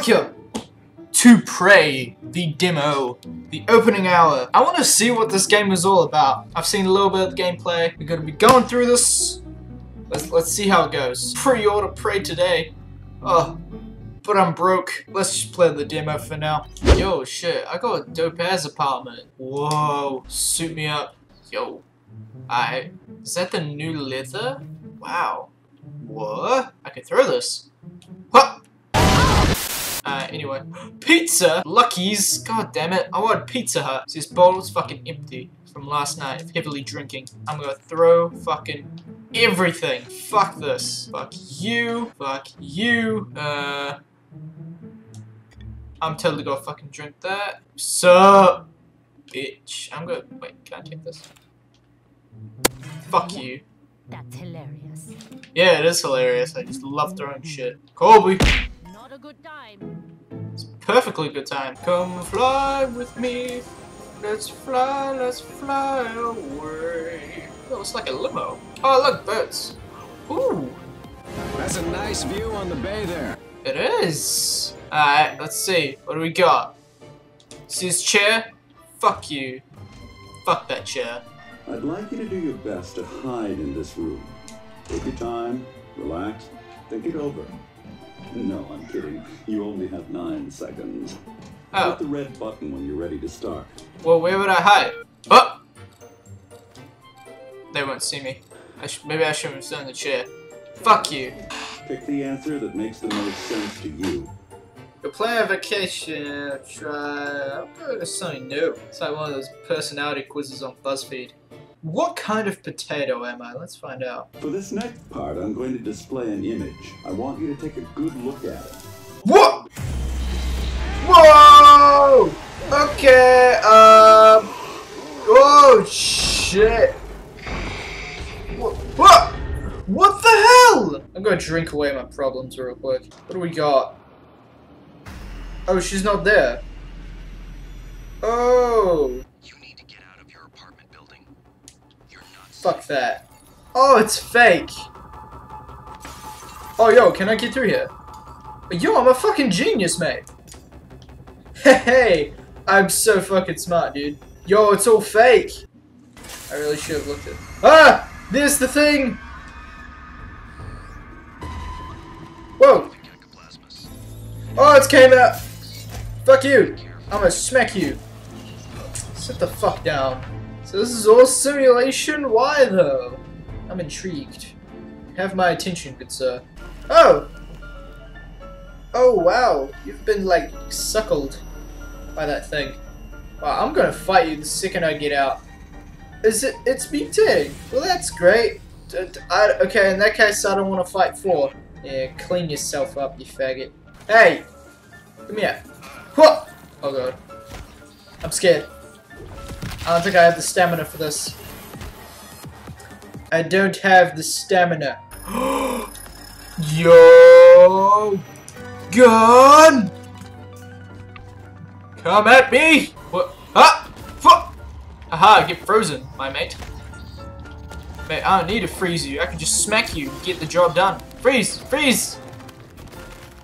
Welcome to Prey, the demo, the opening hour. I want to see what this game is all about. I've seen a little bit of gameplay. We're going to be going through this. Let's, let's see how it goes. Pre-order Prey today. Oh, but I'm broke. Let's just play the demo for now. Yo, shit, I got a dope-ass apartment. Whoa, suit me up. Yo, I... Is that the new leather? Wow. What? I can throw this. Huh! Uh, anyway. Pizza! Lucky's! God damn it. I want Pizza Hut. This bowl is fucking empty from last night of heavily drinking. I'm gonna throw fucking everything. Fuck this. Fuck you. Fuck you. Uh... I'm totally gonna fucking drink that. So, bitch. I'm gonna... Wait, can I take this? Fuck you. That's hilarious. Yeah, it is hilarious. I just love throwing shit. Colby! Not a good time. It's Perfectly good time. Come fly with me. Let's fly, let's fly away. Oh, it's like a limo. Oh, look, birds. Ooh, That's a nice view on the bay there. it is. Alright, let's see. What do we got? See this chair? Fuck you. Fuck that chair. I'd like you to do your best to hide in this room. Take your time, relax, think it over. No, I'm kidding. You only have nine seconds. Oh, Hit the red button when you're ready to start. well, where would I hide? Oh! They won't see me. I sh maybe I shouldn't have in the chair. Fuck you. Pick the answer that makes the most sense to you. You're planning a vacation, try... I'm going to something new. It's like one of those personality quizzes on BuzzFeed. What kind of potato am I? Let's find out. For this next part, I'm going to display an image. I want you to take a good look at it. What? Whoa! Okay, um... Oh, shit. What? What? What the hell? I'm gonna drink away my problems real quick. What do we got? Oh, she's not there. Oh. Fuck that. Oh, it's fake. Oh, yo, can I get through here? Yo, I'm a fucking genius, mate. Hey, I'm so fucking smart, dude. Yo, it's all fake. I really should have looked at. Ah, there's the thing. Whoa. Oh, it's came out. Fuck you. I'm gonna smack you. Sit the fuck down. So this is all simulation? Why though? I'm intrigued. Have my attention, good sir. Oh! Oh wow, you've been like suckled by that thing. Wow, I'm gonna fight you the second I get out. Is it? It's too. Well, that's great. I- okay, in that case, I don't want to fight for. Yeah, clean yourself up, you faggot. Hey! Come here. What? Oh god. I'm scared. I don't think I have the stamina for this. I don't have the stamina. Yo! Gun! Come at me! What? Ah! Fuck! Aha, get frozen, my mate. Mate, I don't need to freeze you. I can just smack you and get the job done. Freeze! Freeze!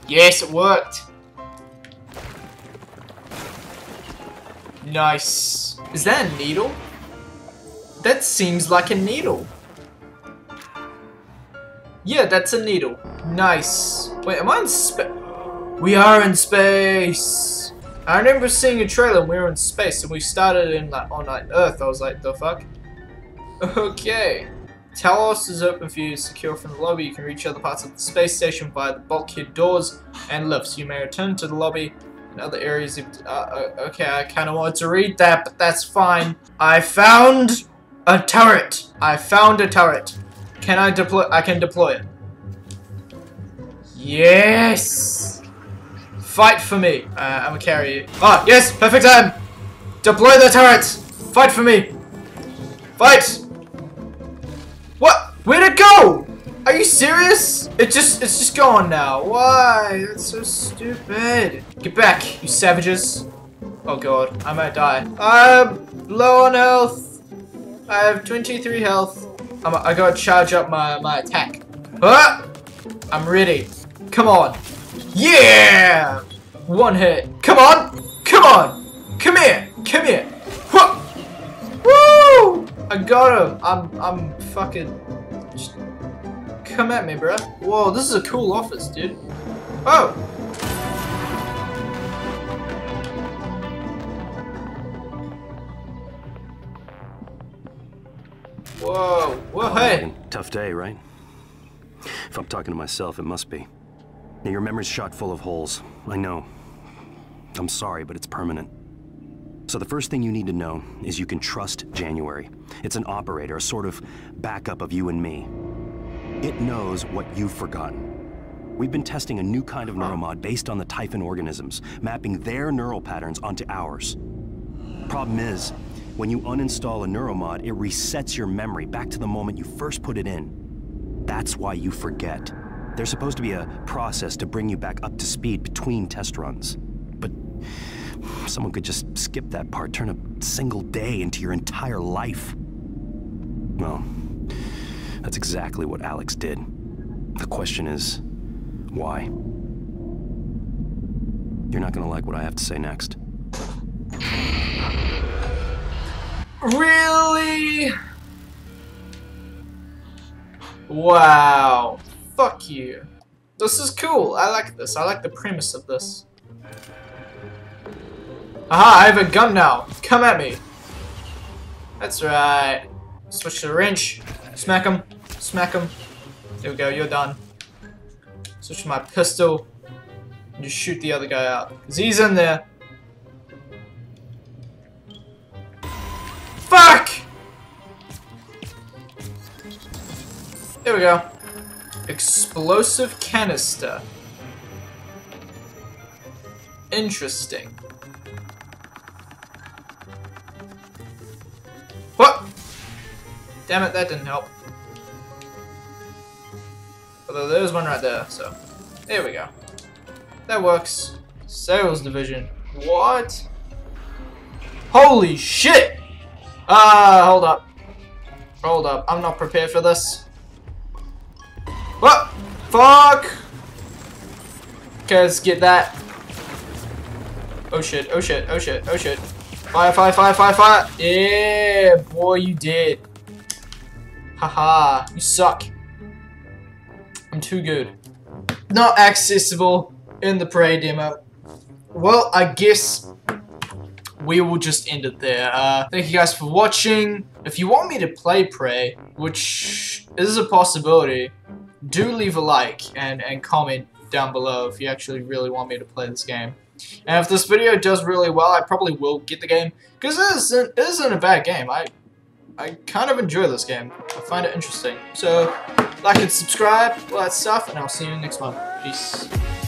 Yes, it worked. Nice. Is that a needle? That seems like a needle. Yeah, that's a needle. Nice. Wait, am I in space? We are in space. I remember seeing a trailer and we were in space and we started in like on like Earth. I was like, the fuck? Okay. Talos is open for you secure from the lobby. You can reach other parts of the space station via the bulkhead doors and lifts. You may return to the lobby other areas. Uh, uh, okay, I kind of wanted to read that, but that's fine. I found a turret. I found a turret. Can I deploy? I can deploy it. Yes. Fight for me. Uh, I'm gonna carry you. Ah, yes, perfect time. Deploy the turrets. Fight for me. Fight. What? Where'd it go? Are you serious? It just, it's just gone now. Why? That's so stupid. Get back, you savages. Oh god, I might die. I'm low on health. I have 23 health. I'm, I gotta charge up my, my attack. Ah! I'm ready. Come on. Yeah! One hit. Come on! Come on! Come here! Come here! Whoa! Woo! I got him! I'm I'm fucking just come at me, bruh. Whoa, this is a cool office, dude. Oh! Whoa, whoa, hey! Tough day, right? If I'm talking to myself, it must be. Now, your memory's shot full of holes. I know. I'm sorry, but it's permanent. So the first thing you need to know is you can trust January. It's an operator, a sort of backup of you and me. It knows what you've forgotten. We've been testing a new kind of neuromod based on the Typhon organisms, mapping their neural patterns onto ours. Problem is, when you uninstall a neuromod, it resets your memory back to the moment you first put it in. That's why you forget. There's supposed to be a process to bring you back up to speed between test runs. But someone could just skip that part, turn a single day into your entire life. Well, that's exactly what Alex did. The question is, why? You're not gonna like what I have to say next. Really? Wow. Fuck you. This is cool. I like this. I like the premise of this. Aha, I have a gun now. Come at me. That's right. Switch to the wrench. Smack him. Smack him. There we go, you're done. Switch my pistol. And just shoot the other guy out. Because he's in there. Fuck! There we go. Explosive canister. Interesting. What? Damn it, that didn't help. Although there's one right there, so. There we go. That works. Sales division. What? Holy shit! Ah, hold up. Hold up. I'm not prepared for this. What? Fuck! Okay, get that. Oh shit, oh shit, oh shit, oh shit. Fire, fire, fire, fire, fire! Yeah, boy, you did. Haha, you suck. I'm too good. Not accessible in the Prey demo. Well, I guess we will just end it there. Uh, thank you guys for watching. If you want me to play Prey, which is a possibility, do leave a like and, and comment down below if you actually really want me to play this game. And if this video does really well, I probably will get the game, because it isn't, it isn't a bad game. I, I kind of enjoy this game. I find it interesting. So, like and subscribe, all that stuff, and I'll see you next month. Peace.